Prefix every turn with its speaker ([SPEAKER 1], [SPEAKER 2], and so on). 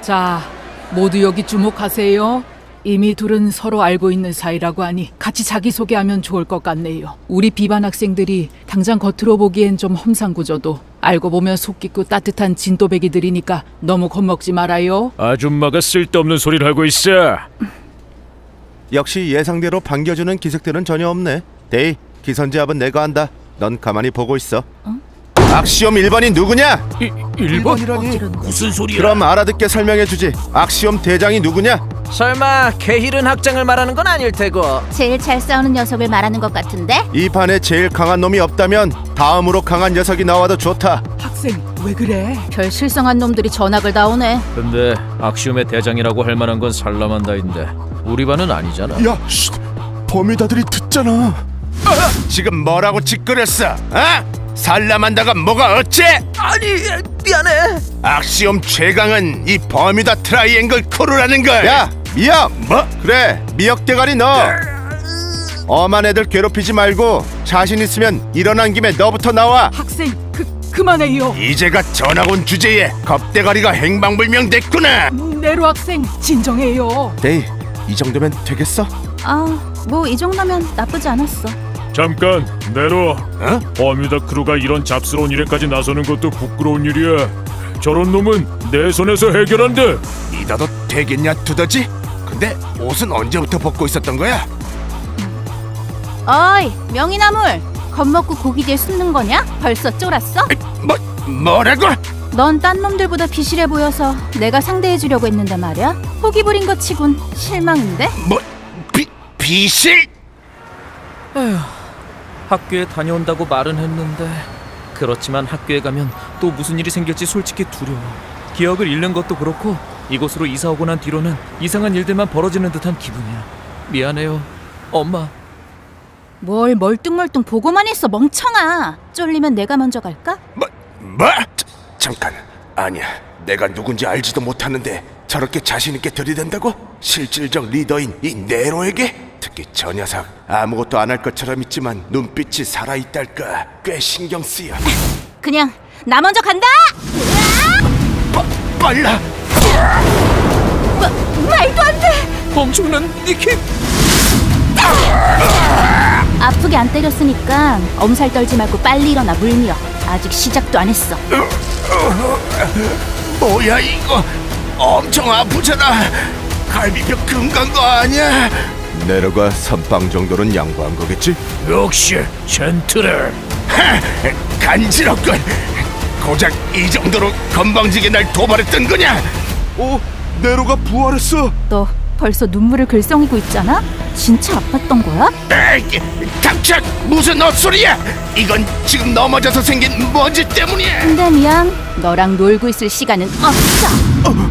[SPEAKER 1] 자, 모두 여기 주목하세요. 이미 둘은 서로 알고 있는 사이라고 하니 같이 자기소개하면 좋을 것 같네요. 우리 B반 학생들이 당장 겉으로 보기엔 좀 험상궂어도 알고 보면 속 깊고 따뜻한 진또배기들이니까 너무 겁먹지 말아요.
[SPEAKER 2] 아줌마가 쓸데없는 소리를 하고 있어.
[SPEAKER 3] 역시 예상대로 반겨주는 기색들은 전혀 없네. 데이, 기선제압은 내가 한다. 넌 가만히 보고 있어. 악시옴 1번이 누구냐?
[SPEAKER 2] 이, 1번? 무슨 소리야?
[SPEAKER 3] 그럼 알아듣게 설명해주지. 악시옴 대장이 누구냐?
[SPEAKER 4] 설마 게히른 학장을 말하는 건 아닐 테고
[SPEAKER 5] 제일 잘 싸우는 녀석을 말하는 것 같은데?
[SPEAKER 3] 이 판에 제일 강한 놈이 없다면 다음으로 강한 녀석이 나와도 좋다.
[SPEAKER 1] 학생, 왜 그래?
[SPEAKER 5] 별 실성한 놈들이 전학을 다 오네.
[SPEAKER 2] 근데 악시움의 대장이라고 할 만한 건 살라만다인데 우리 반은 아니잖아.
[SPEAKER 3] 야, 쉿. 범위다들이 듣잖아. 지금 뭐라고 지껄였어? 어? 살라만다가 뭐가 어째?
[SPEAKER 4] 아니 미안해
[SPEAKER 3] 악시옴 최강은 이 버뮤다 트라이앵글 crew라는 걸. 야, 미역. 뭐? 그래, 미역 대가리 너. 엄한 애들 괴롭히지 말고 자신 있으면 일어난 김에 너부터 나와.
[SPEAKER 1] 학생, 그 그만해요.
[SPEAKER 3] 이제가 전학 온 주제에 겁대가리가 행방불명 됐구나.
[SPEAKER 1] 네로 학생, 진정해요.
[SPEAKER 3] 데이, 이 정도면 되겠어?
[SPEAKER 5] 아, 뭐 이 정도면 나쁘지 않았어.
[SPEAKER 2] 잠깐 내로.
[SPEAKER 3] 어?
[SPEAKER 2] 버뮤다 크루가 이런 잡스러운 일에까지 나서는 것도 부끄러운 일이야. 저런 놈은 내 손에서 해결한대.
[SPEAKER 3] 믿어도 되겠냐 두더지? 근데 옷은 언제부터 벗고 있었던 거야?
[SPEAKER 5] 어이, 명이나물. 겁먹고 고기 뒤에 숨는 거냐? 벌써 쫄았어?
[SPEAKER 3] 뭐 뭐라고?
[SPEAKER 5] 넌 딴 놈들보다 비실해 보여서 내가 상대해 주려고 했는데 말이야. 포기 부린 것 치곤 실망인데?
[SPEAKER 3] 뭐 비, 비실?
[SPEAKER 4] 학교에 다녀온다고 말은 했는데 그렇지만 학교에 가면 또 무슨 일이 생길지 솔직히 두려워 기억을 잃는 것도 그렇고 이곳으로 이사 오고 난 뒤로는 이상한 일들만 벌어지는 듯한 기분이야 미안해요 엄마
[SPEAKER 5] 뭘 멀뚱멀뚱 보고만 있어 멍청아. 쫄리면 내가 먼저 갈까?
[SPEAKER 3] 뭐 뭐? 자, 잠깐 아니야 내가 누군지 알지도 못하는데 저렇게 자신 있게 들이댄다고? 실질적 리더인 이 네로에게? 특히 저 녀석 아무것도 안 할 것처럼 있지만 눈빛이 살아있달까 꽤 신경 쓰여
[SPEAKER 5] 그냥 나 먼저 간다.
[SPEAKER 3] 빠, 빨라
[SPEAKER 5] 마, 말도 안 돼.
[SPEAKER 4] 엄청난 니킥
[SPEAKER 5] 아프게 안 때렸으니까 엄살 떨지 말고 빨리 일어나 물밀어. 아직 시작도 안 했어.
[SPEAKER 3] 뭐야 이거 엄청 아프잖아 갈비뼈 금간 거 아니야 네로가 선빵 정도는 양보한 거겠지?
[SPEAKER 2] 역시 젠틀해.
[SPEAKER 3] 하! 간지럽군 고작 이 정도로 건방지게 날 도발했던 거냐 오 네로가 부활했어
[SPEAKER 5] 너 벌써 눈물을 글썽이고 있잖아. 진짜 아팠던 거야?
[SPEAKER 3] 에이, 닥쳐 무슨 헛소리야 이건 지금 넘어져서 생긴 먼지 때문이야
[SPEAKER 5] 근데 미안. 너랑 놀고 있을 시간은 없어.